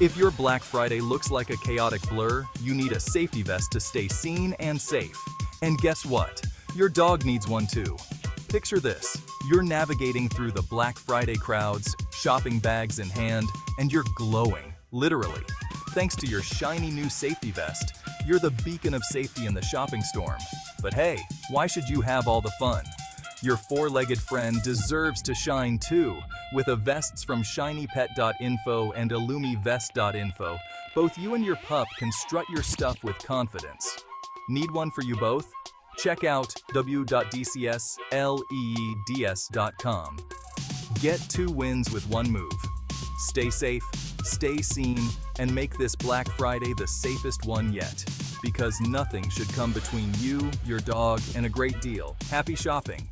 If your Black Friday looks like a chaotic blur, you need a safety vest to stay seen and safe. And guess what? Your dog needs one too. Picture this. You're navigating through the Black Friday crowds, shopping bags in hand, and you're glowing, literally. Thanks to your shiny new safety vest, you're the beacon of safety in the shopping storm. But hey, why should you have all the fun? Your four-legged friend deserves to shine too, with a vests from shinypet.info and illumivest.info. Both you and your pup can strut your stuff with confidence. Need one for you both? Check out w.dcsleds.com. Get two wins with one move. Stay safe, stay seen, and make this Black Friday the safest one yet. Because nothing should come between you, your dog, and a great deal. Happy shopping!